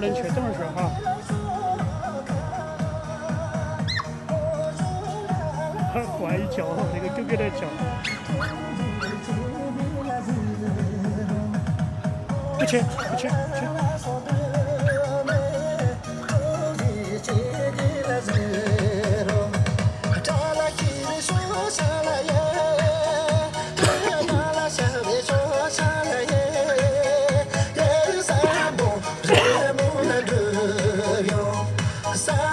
跳舞能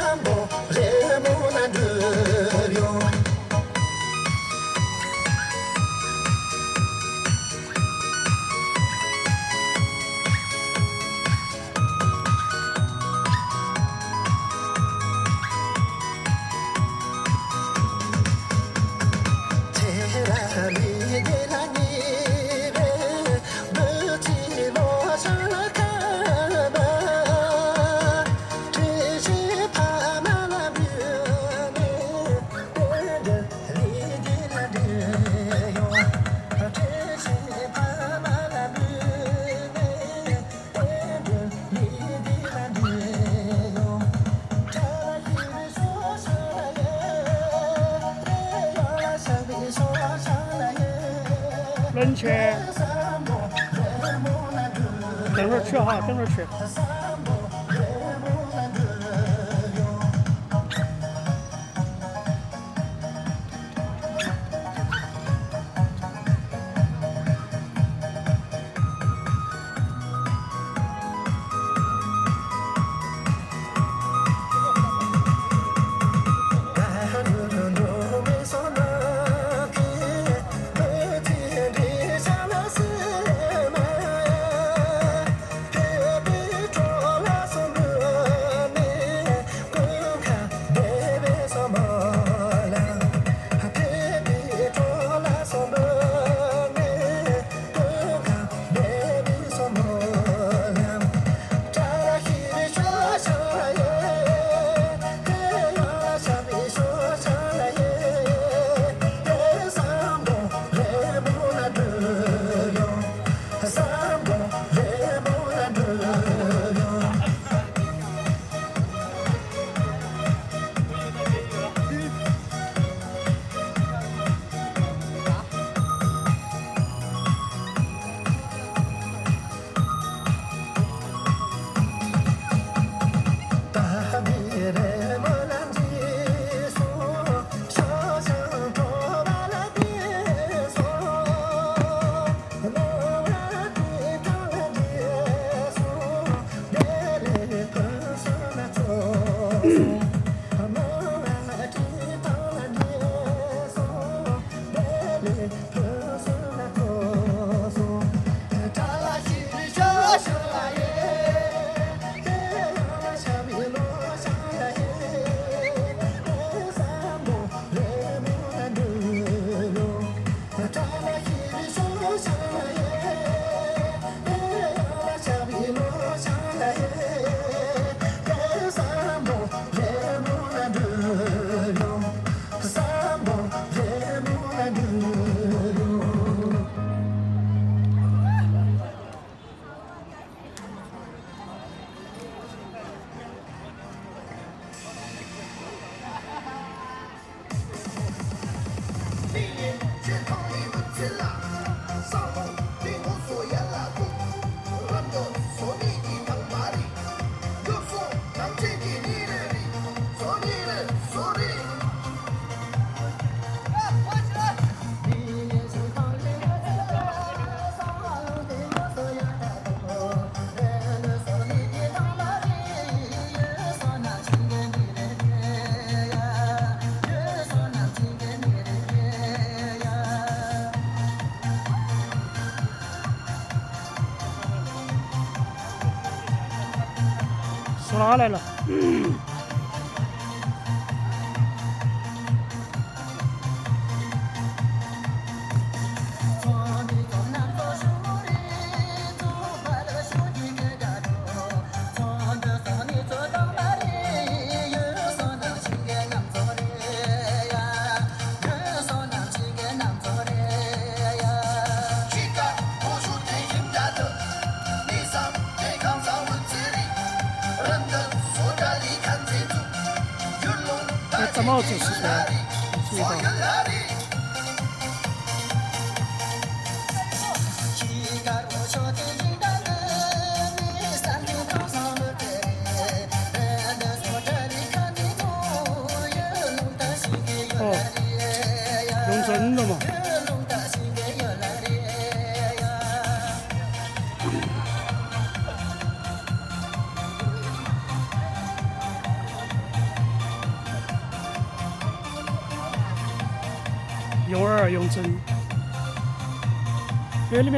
来了？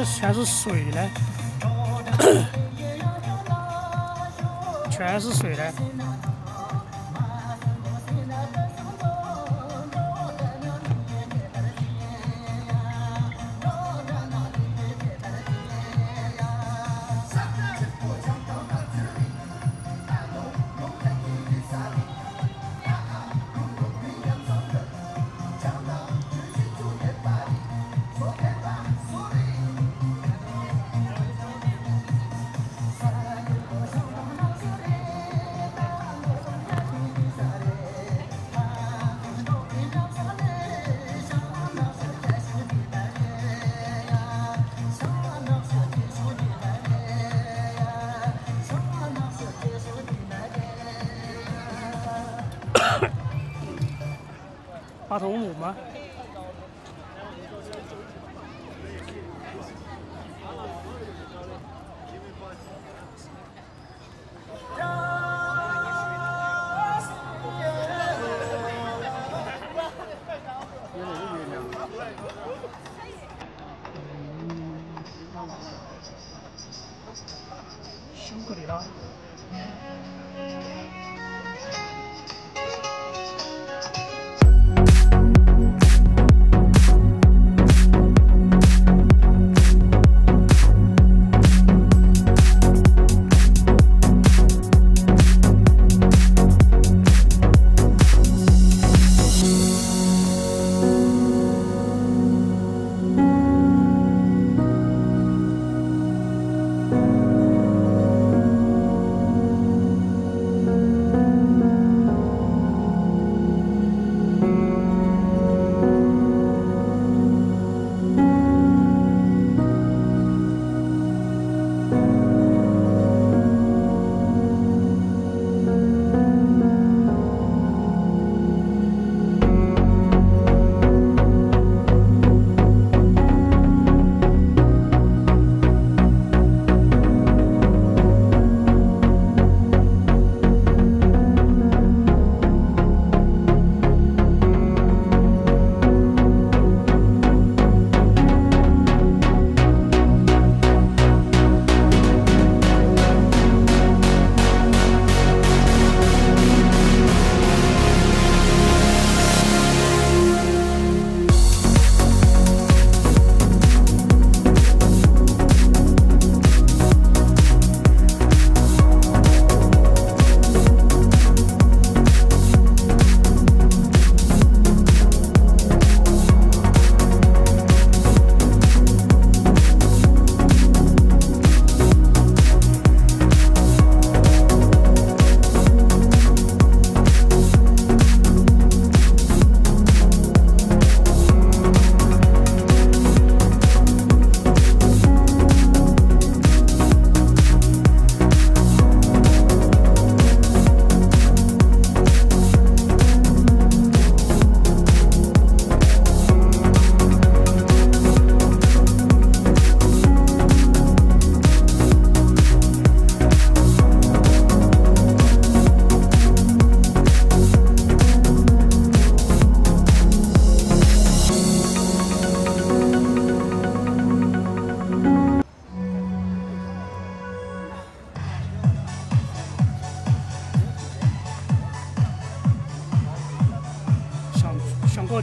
全是水嘞，全是水嘞。八头母吗？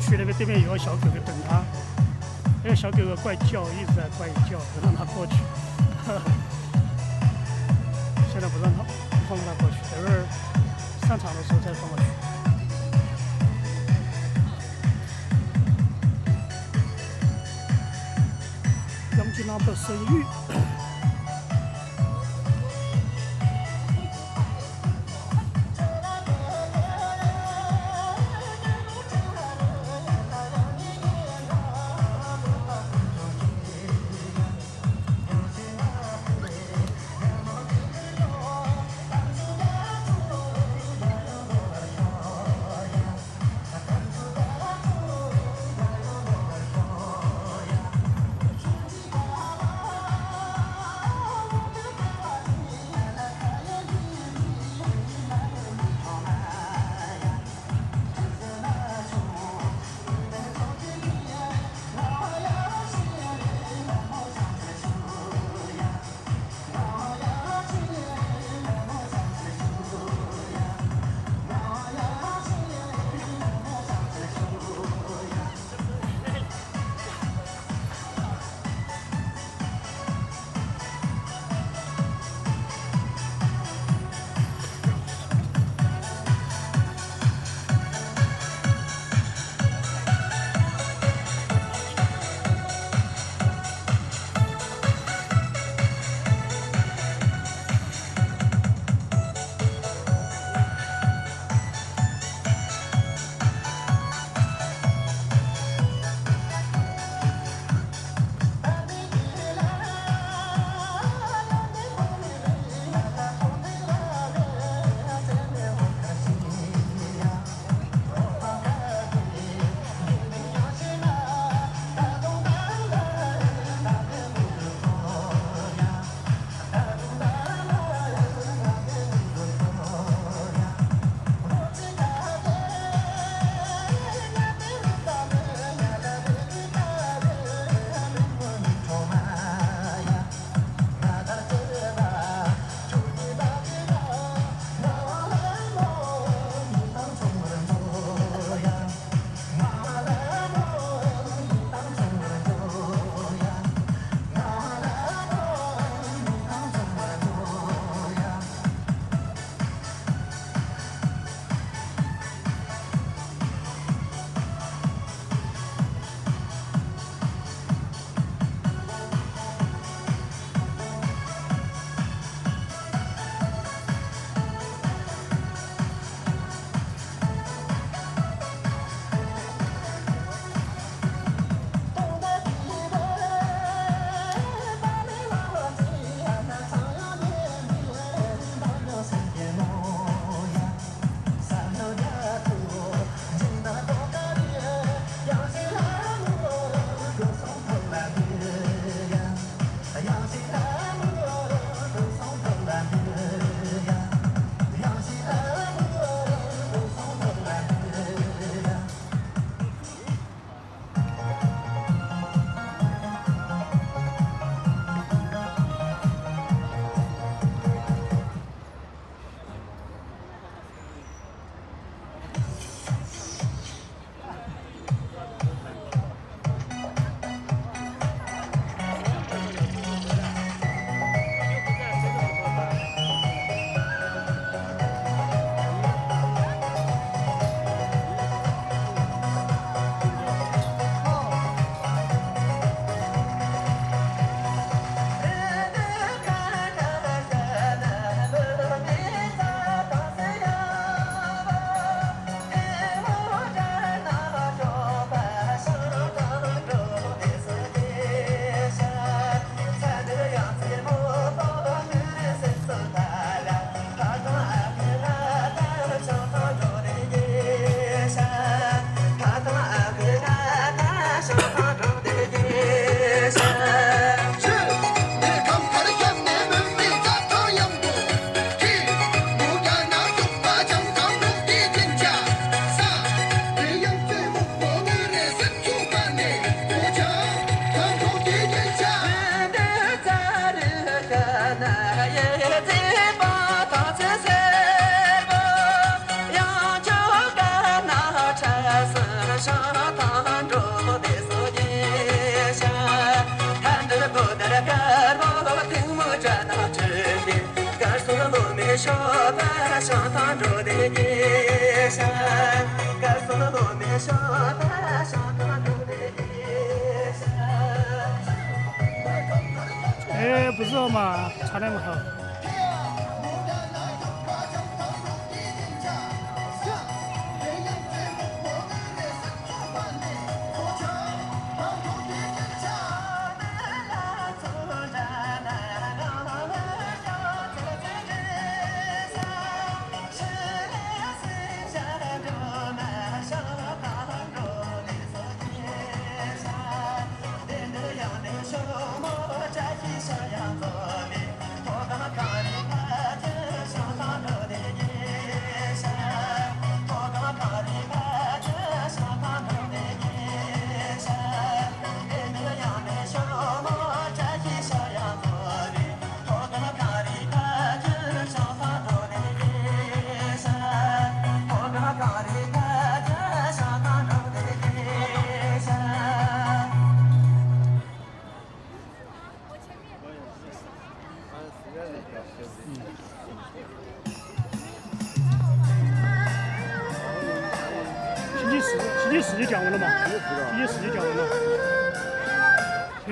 去，那边对面有个小狗狗等他，那个小狗狗怪叫，一直在怪叫，不让他过去。现在不让他，不放他过去，等会儿上场的时候再放过去。杨金郎的声誉。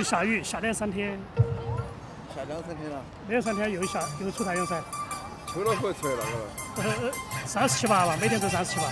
下雨，下两三天。下两三天了。两三天又下，又出太阳噻。秋了可以出来了是吧。三十七八吧，每天都三十七八。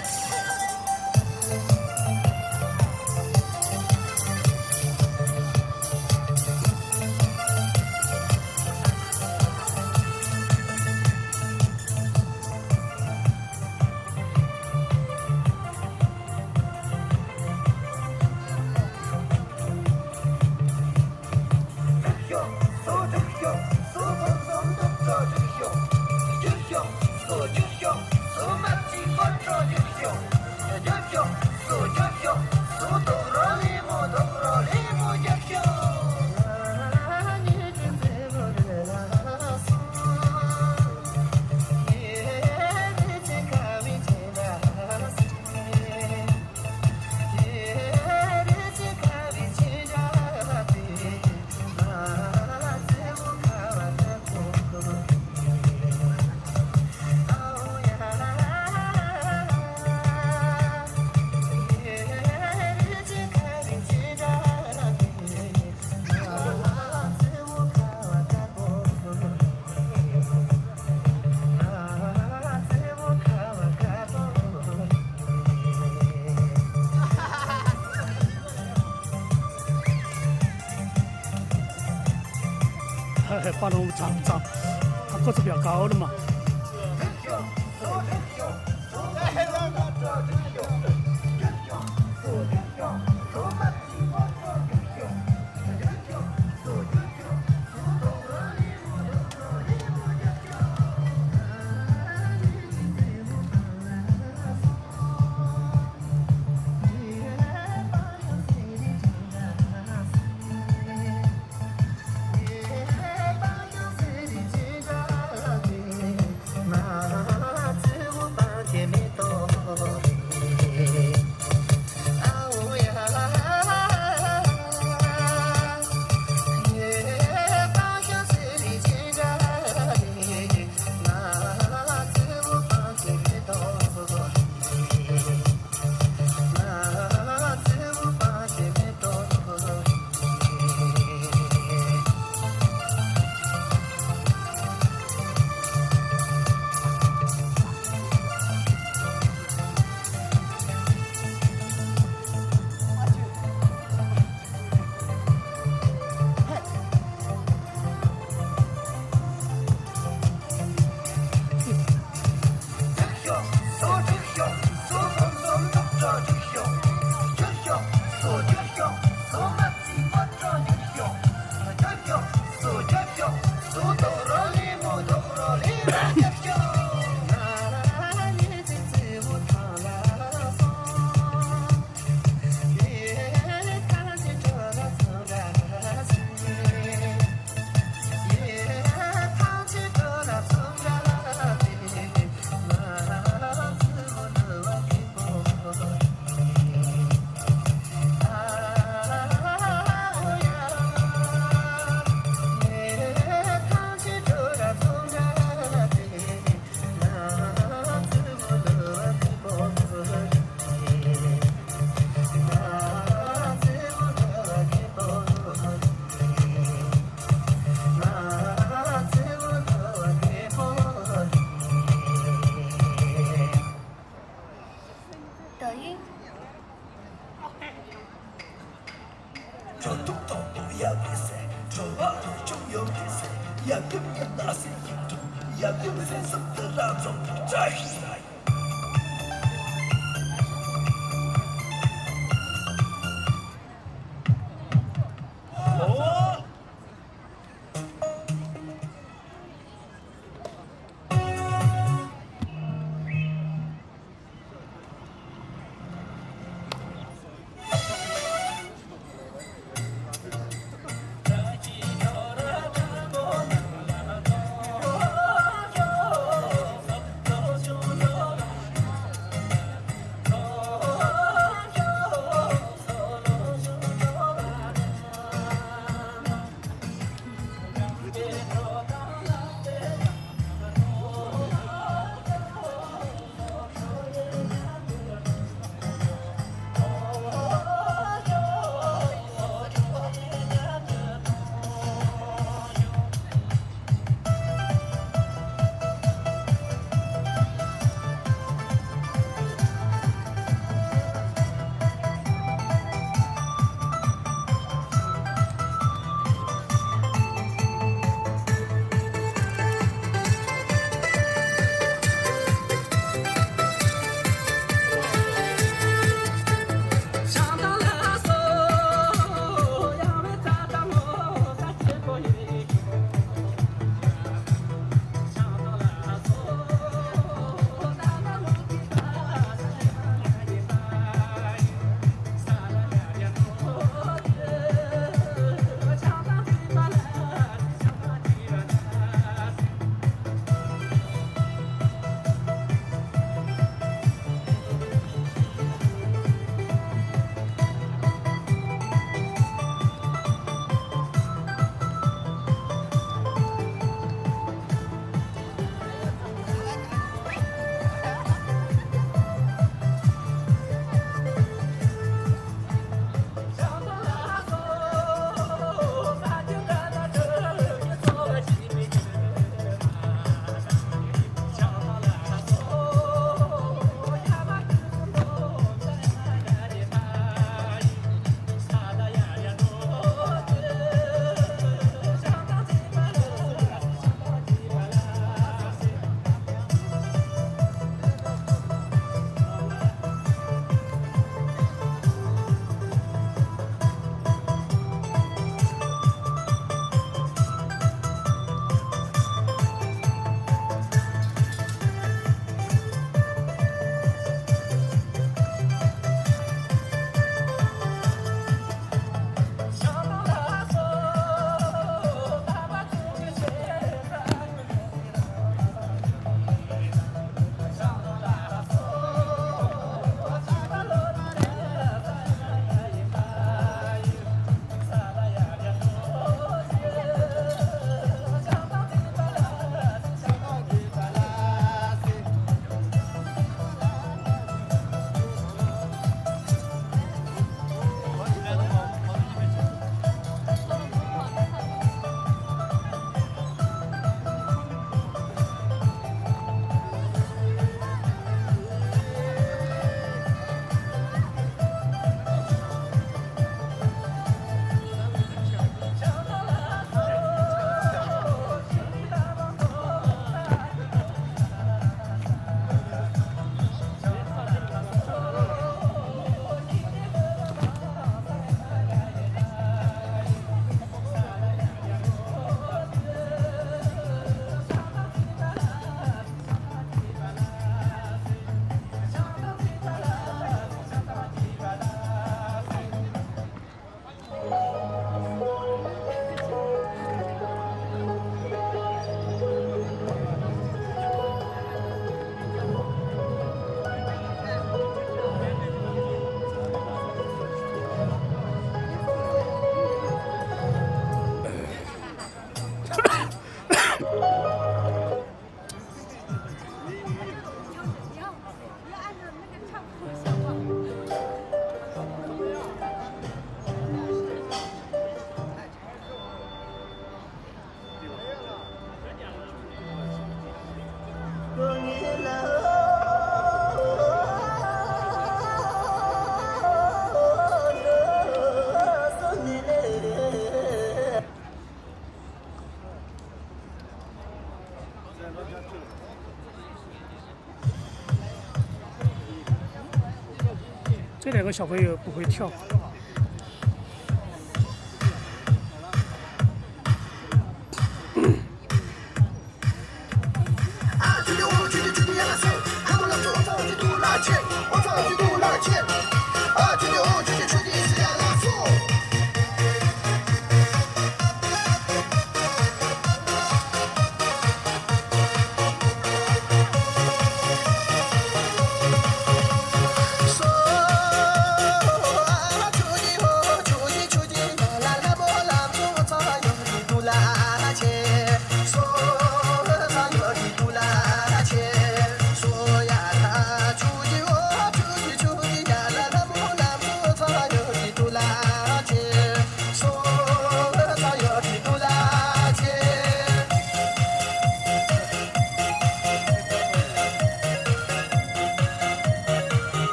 个小朋友不会跳。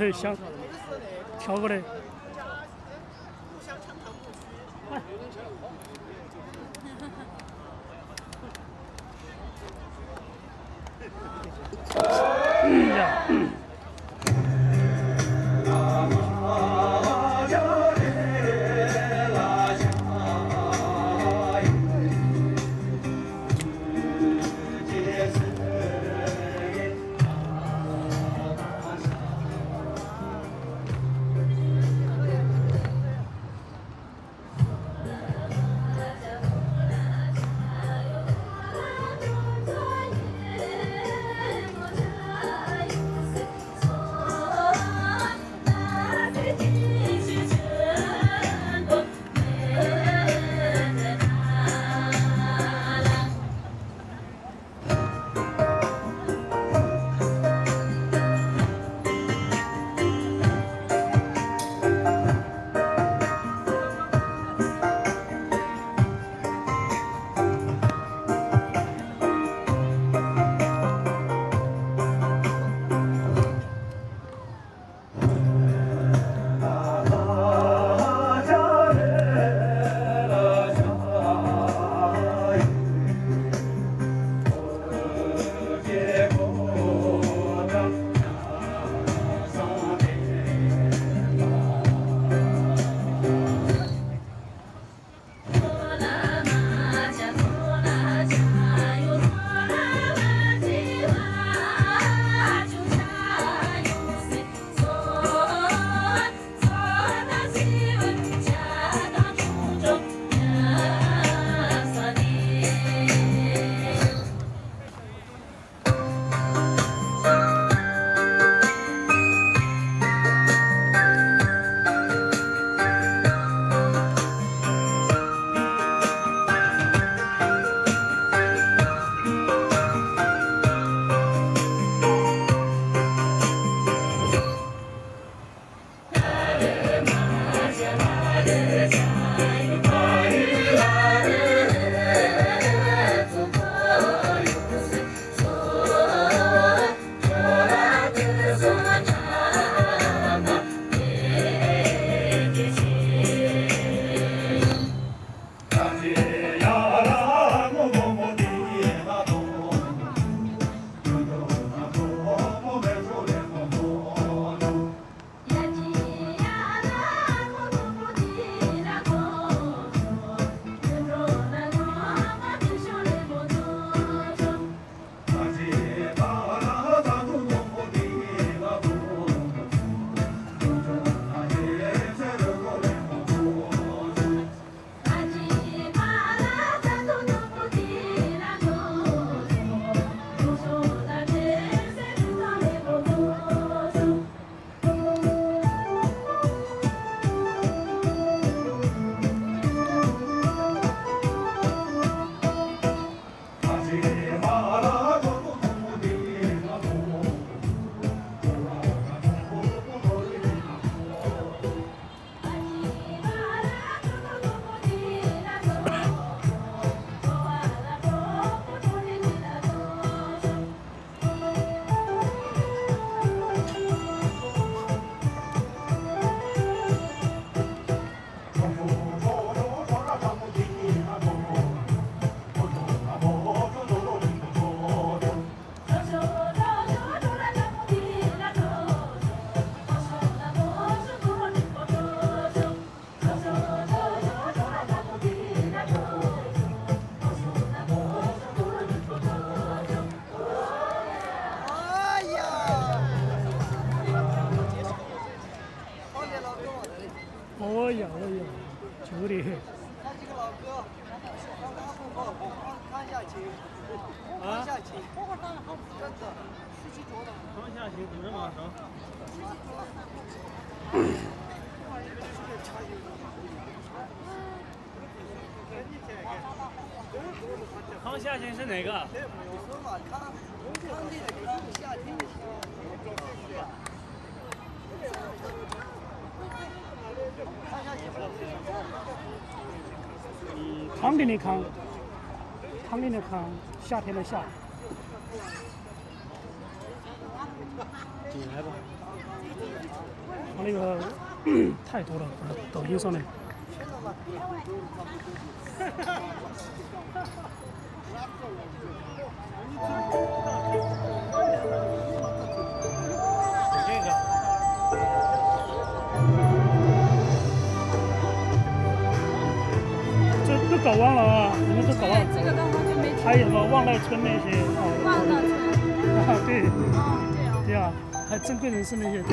这想跳过来。哪个？你说嘛，康康的那个是夏天的康定的康，康定的康，夏天的夏。进来吧。他那个 太多了，抖音上面。这都搞忘了啊！你们都搞忘了。这个的话就没还有什么望代村那些哦，望到村。啊对 哦，对啊。对啊，还有珍贵人士那些都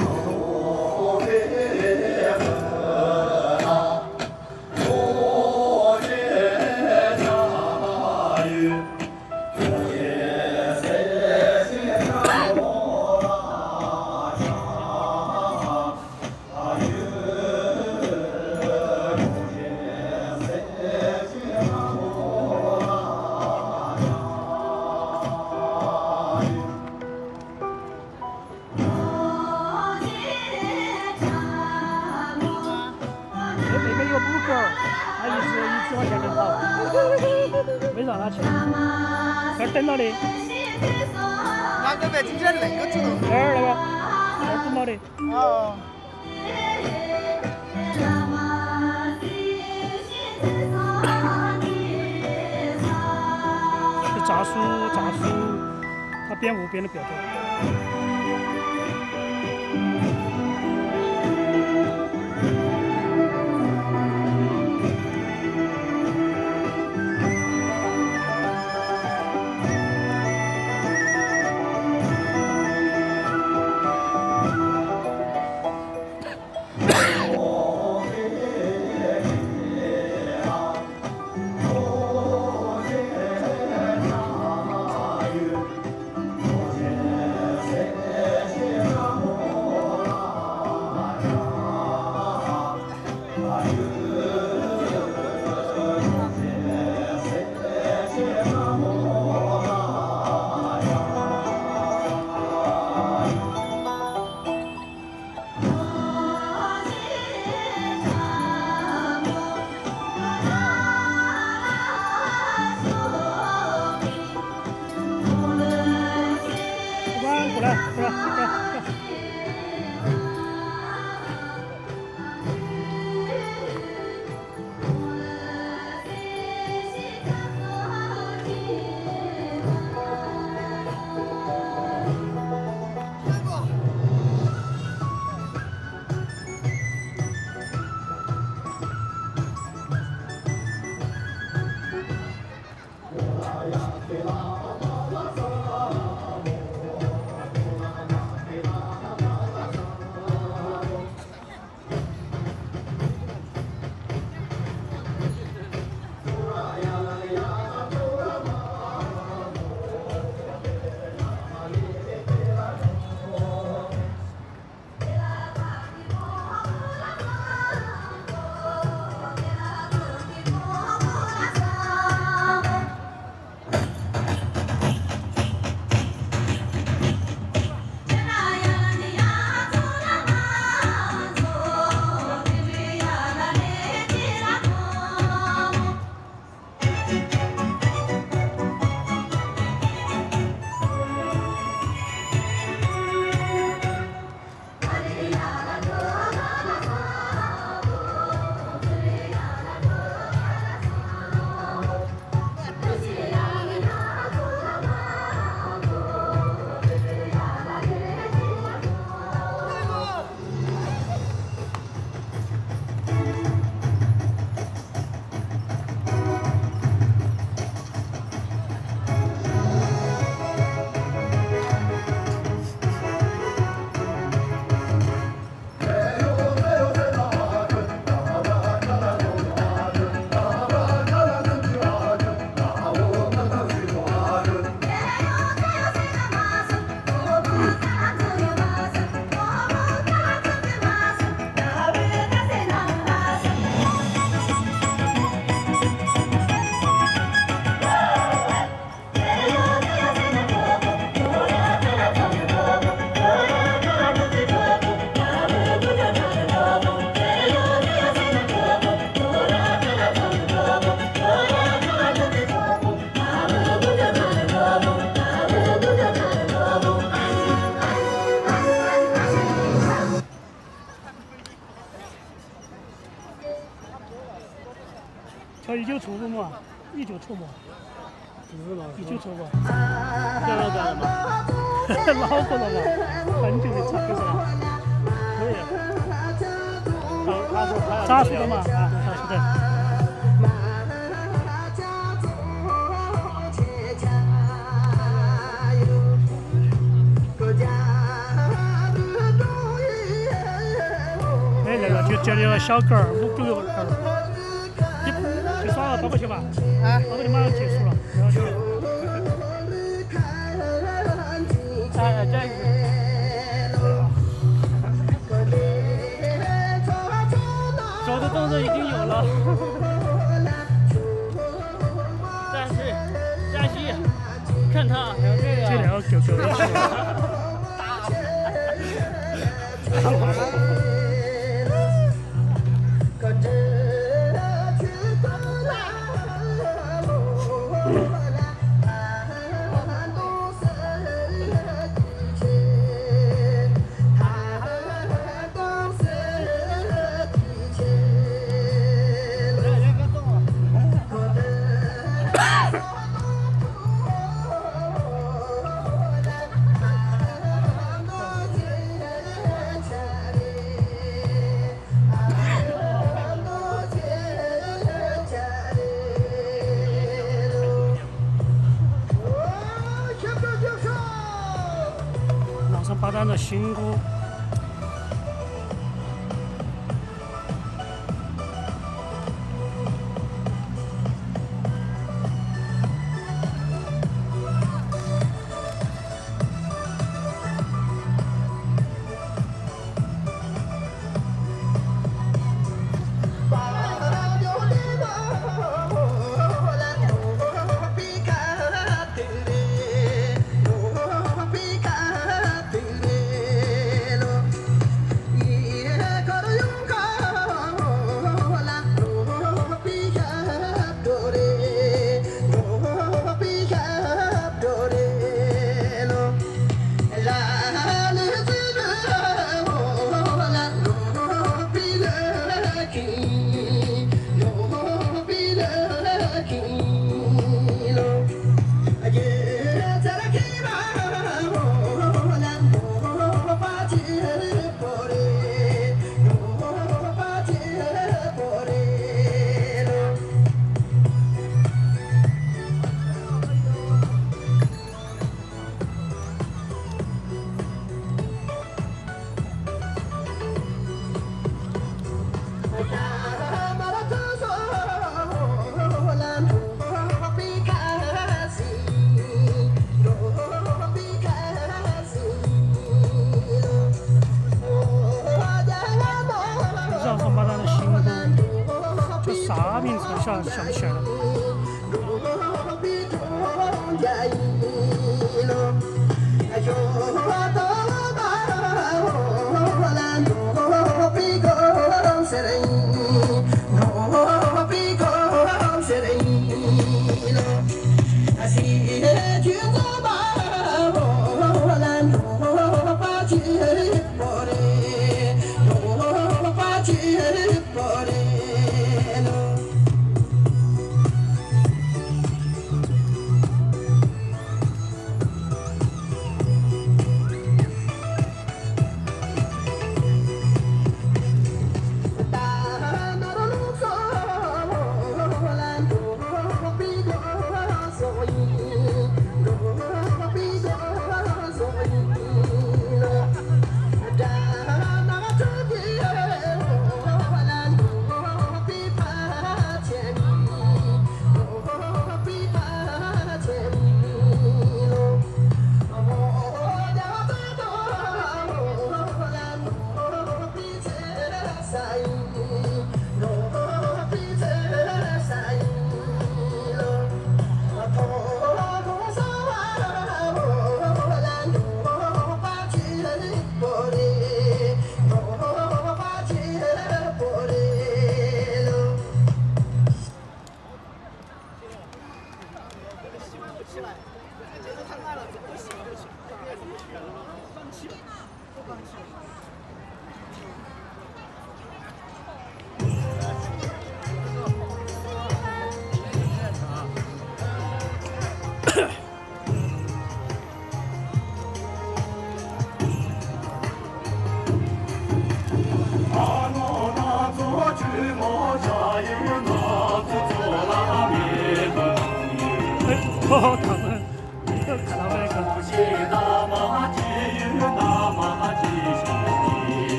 接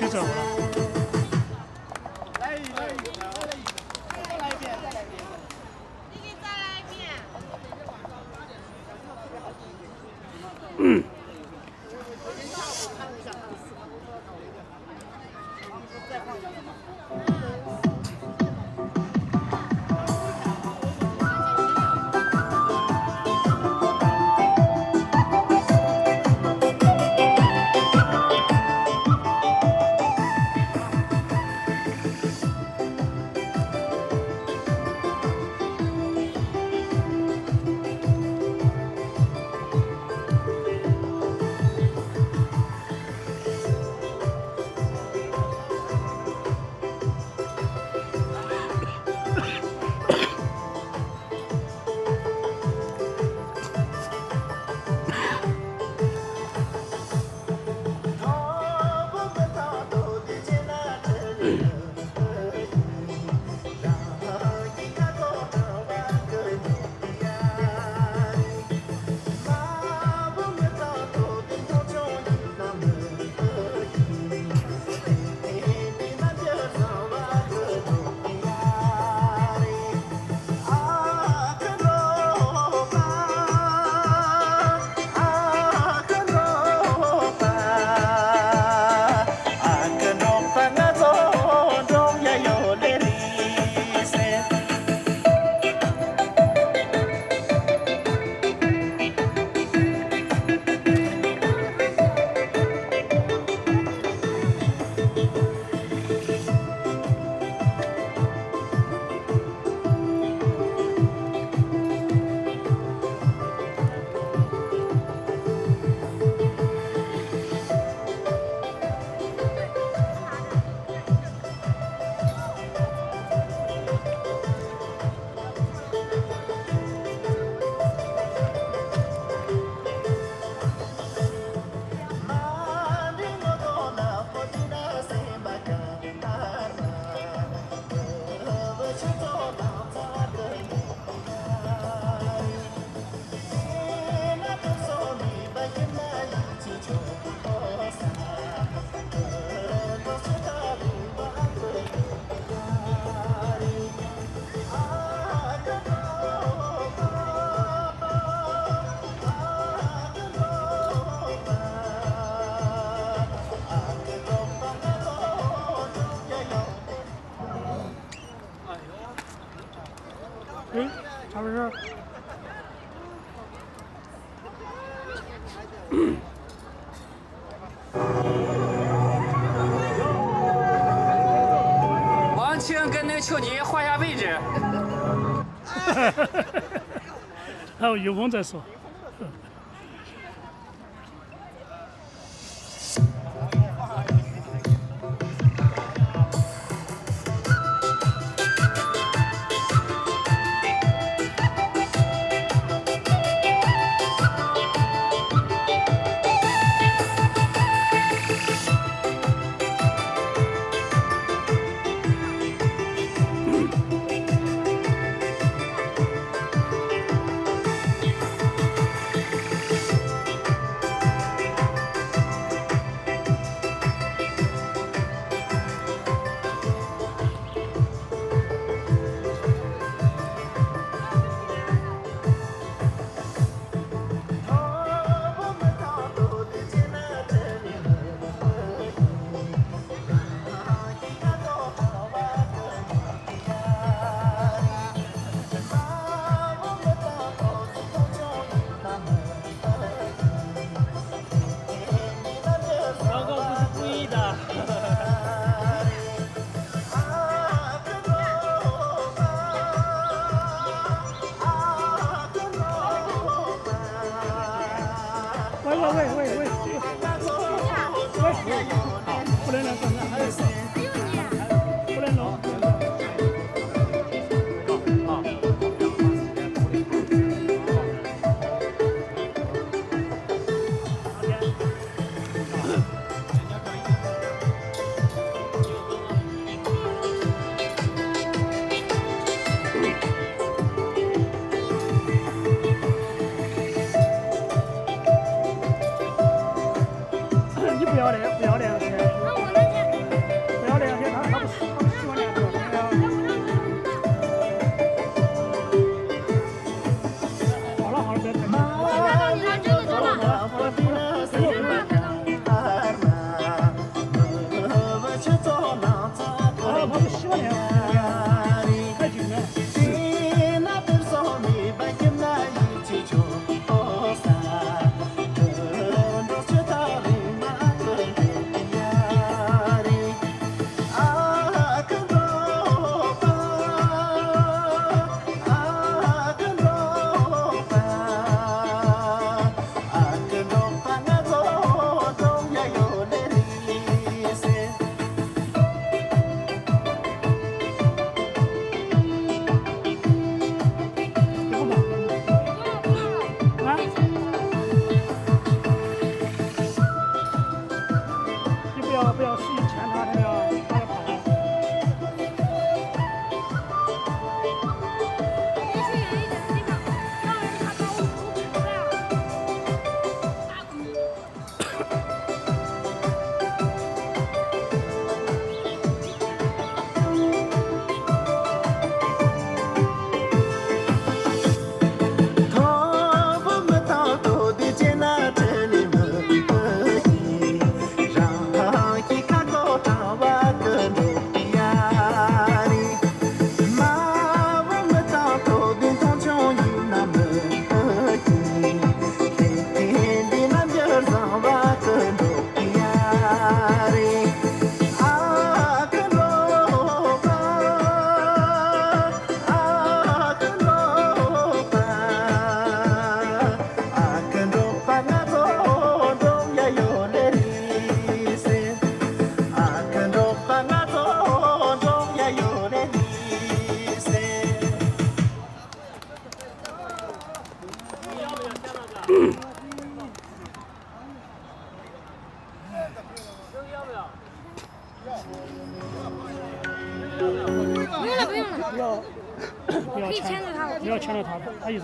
各个有有风再说。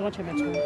往前面冲。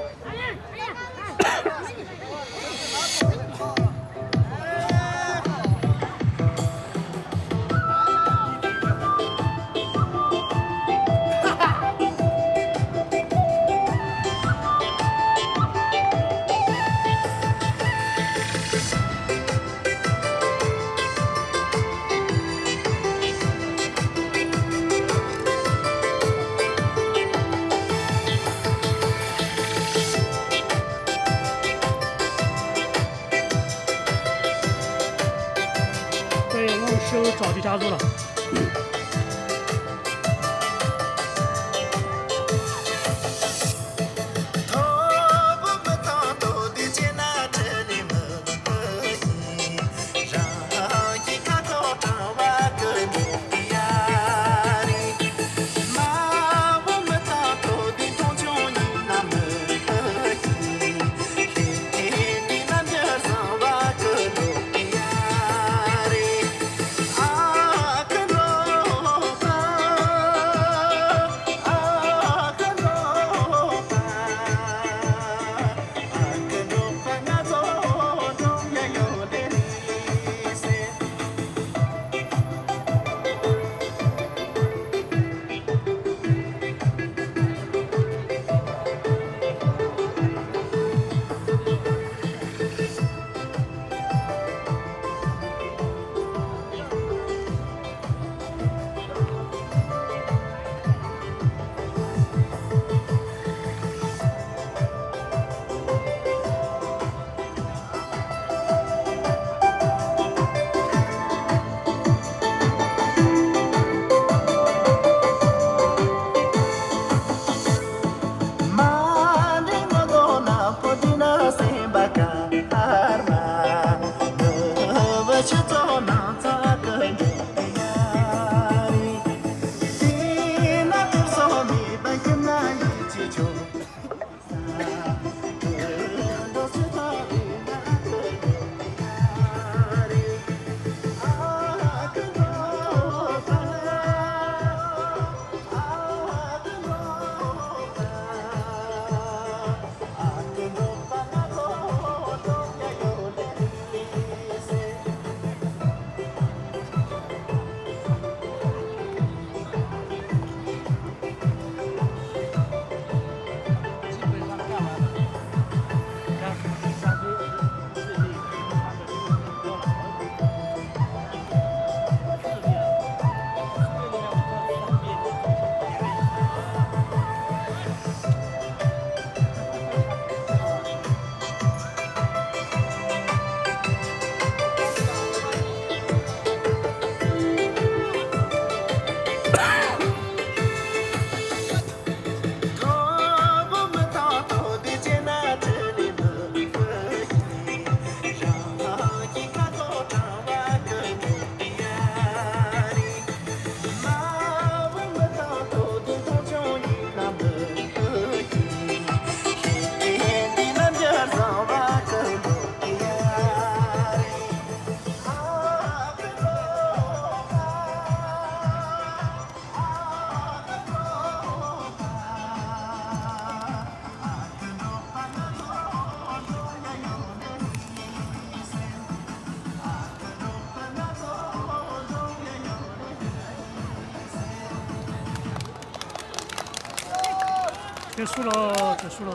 结束了，结束了。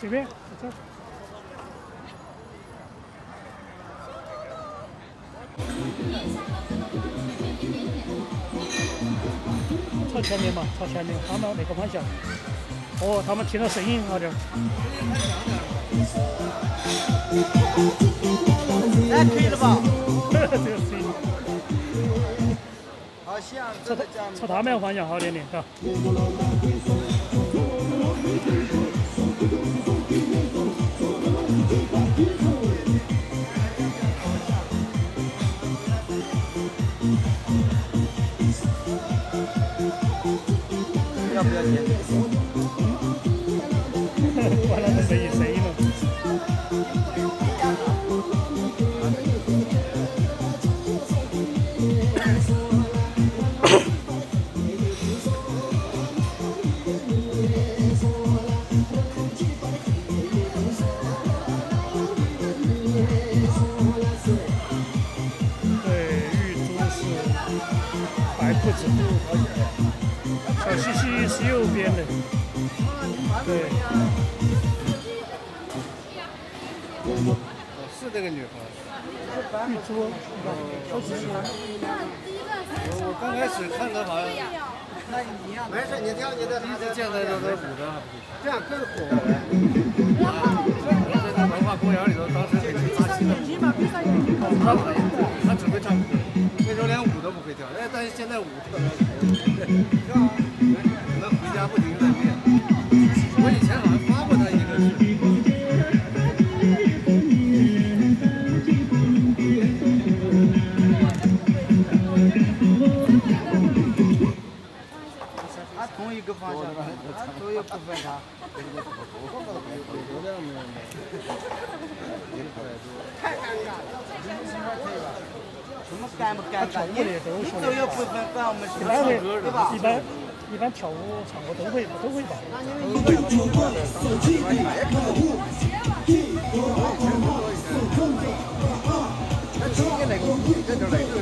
这边，这。朝前面嘛，朝前面，他们那个方向。哦，他们听到声音好点儿。哎，可以了吧？朝他朝他们方向好点点，是吧？要不要钱？完了，没意玉珠，超级喜欢。我刚开始看着好像，没事，你跳你的。第一次见到这个舞的，这样更火了。在文化公园里头，当时给他气的。他他只会唱歌，那时候连舞都不会跳。哎，但是现在舞特别太尴尬了，什么尴不尴尬？你你都有部分跟我们是唱歌的，对吧？一般一般跳舞唱歌都会都会吧。那今天那个，这就那个，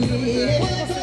你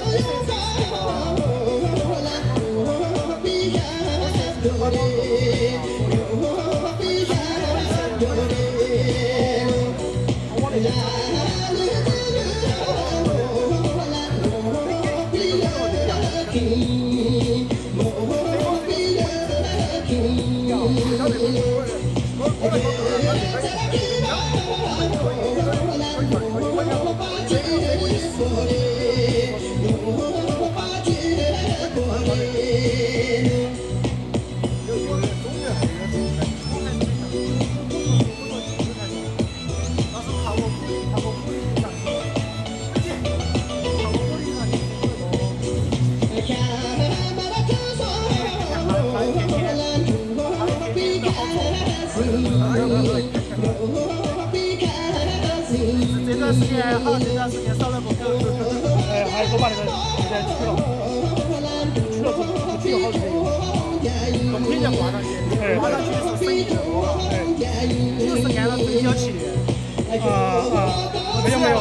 没有没有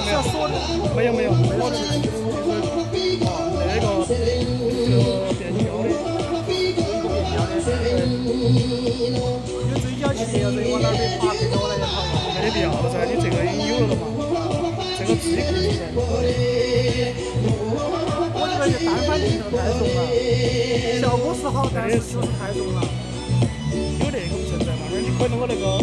没有，没有。没有，我只是那个这个点球的。有。这要求，要这我那边发那个的嘛，没得必要噻，你这个已经有。了嘛，这个自己控制。我这个是单反镜头太重了，效果是好，但是确实太重了。有。那个不存在嘛，那你可以弄个那个。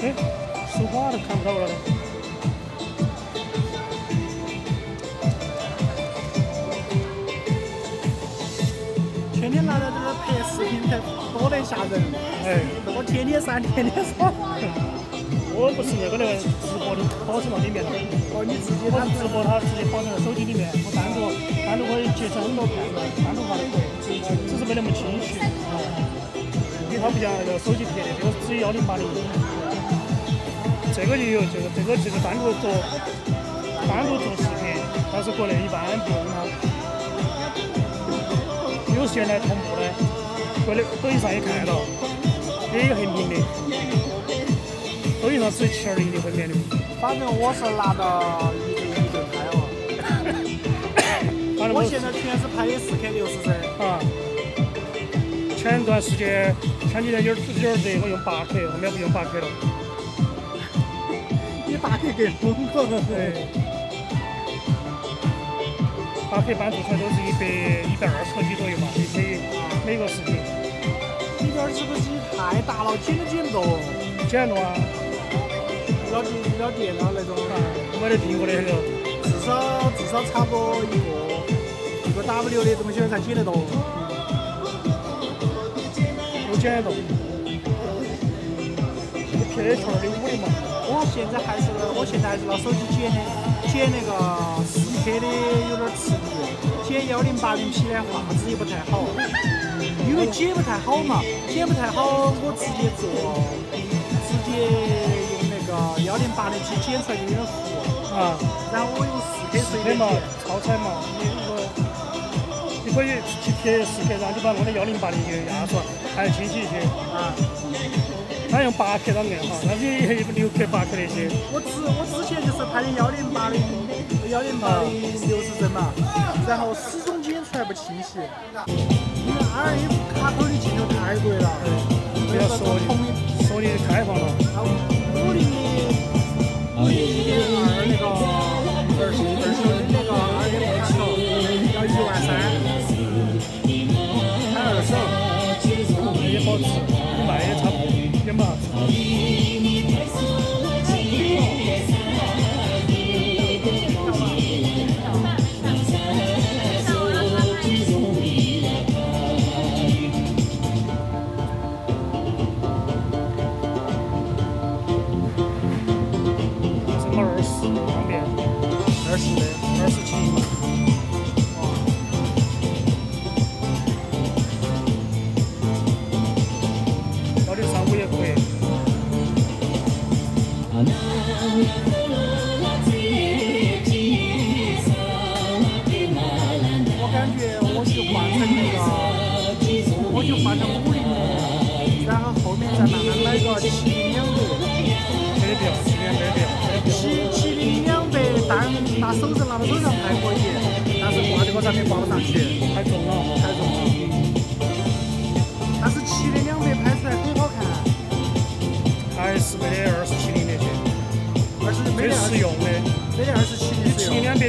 哎，说话都看不到了。天天拿着这个拍视频才，多得吓人！哎，我天天删，天天删。我不是那个那个直播的保存到里面了。哦，你自己我他直播它直接保存在手机里面，我单独单独可以截成很多片段，单独发的可以，只是没那么清晰。因为它不像那个手机拍的，这个只有幺零八零。这个也有，这个这个就是单独做单独做视频，但是国内一般不用它。有时间来同步的，国内抖音上也看得到，也有横屏的。抖音上只有七二零的会免的。反正我是拿到一对一对拍哦。我现在全是拍的四 K 六十帧。啊，前段时间前几天有点有点热，我用八 K，后面不用八 K 了。你八 K 更疯狂了。对，八 K 般做出来都是一百一百二十个 G 左右嘛，每每个视频一点几个 G 太大了，剪都剪不动。剪弄啊，要电要电脑那种，没得苹果的那个，至少至少差不多一个一个 W 的东西才剪得动。我剪得动。P 圈的五的嘛，我现在还是我现在还是拿手机剪的，剪那个四 K 的有点吃力，剪幺零八零 P 的画质也不太好，因为剪不太好嘛，剪不太好，我直接做，直接用那个幺零八零 P 剪出来就有点糊，啊，然后我用四 K 随对嘛便剪，，超彩嘛，你如果你可以去贴四 K，然后你把弄的幺零八零就压出来，还要清晰一些。啊。他用八克当面哈，但是也有六克、八克那些。我之我之前就是拍的幺零八零幺零八零六十帧嘛，然后始终剪出来不清晰，因为 RF 卡口的镜头太贵了，不要说同一你，说你开放了，啊五零的五零一点二那个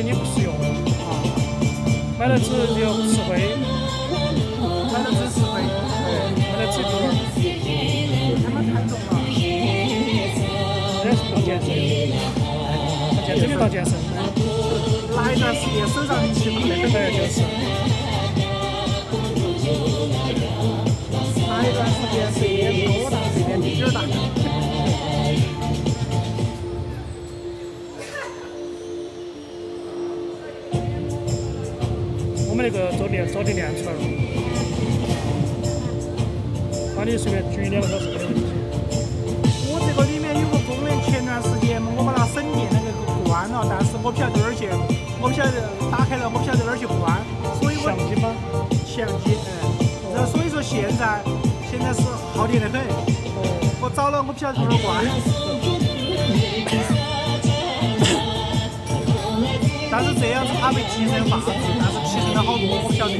你七的实用两百你不实用，啊，买了只有吃灰，买了只实惠，买了只猪儿，他妈太重了。这是当健身，当健身的当健身，拿一段时间手上力气大得很，对，就是。拿一段时间睡眠多大，睡眠滴儿大。我们那个都练早点练出来了，把你随便举两个小时没得问题。我这个里面有个功能，前段时间我把它省电那个关了，但是我不晓得哪儿去，我不晓得打开了，我不晓得哪儿去关，所以我相机吗？相机，嗯，然后所以说现在现在是耗电的很，我找了我不晓得从哪儿关，但是这样子它会提升画质，但是提升了好多我不晓得。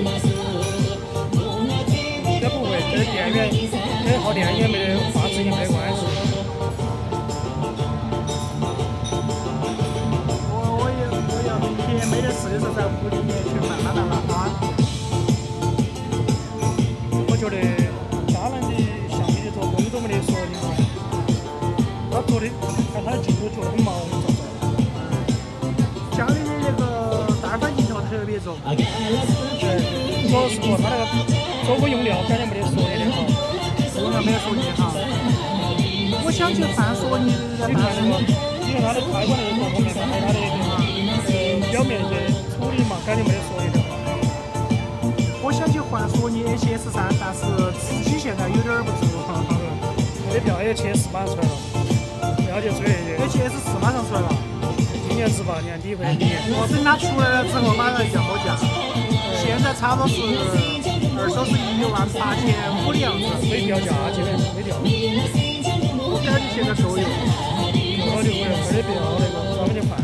这不会，这电源跟耗电也没得画质也没关系。我我也我要明天没得事的时候在屋里面去慢慢慢慢翻。我觉得佳能的相机的做工都没得索尼好，他做的看他的镜头做主要是说它那个做工用料感觉没得索尼的好。用料没有索尼好。我想去换索尼的你看那个，你看它的开关那个各方面，还有它的呃表面的处理嘛，感觉没得索尼的好。我想去换索尼 A7S 三，但是自己现在有点儿不住。没得必要，也七 S 马上出来了，了解追那些。A7S 四马上出来了，今年子吧，年底或者明年。我等它出来了之后马上要好价。现在差不多是二手是一万八千五的样子，没掉价，基本没掉。我感觉现在够用。我的，我没得必要那个专门去换，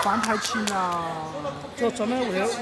换排琴啊。就专门为了